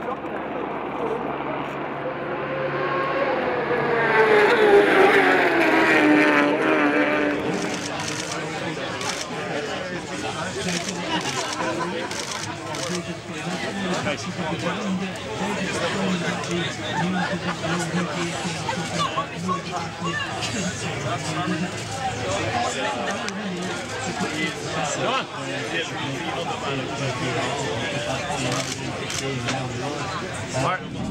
Come on. Marcos.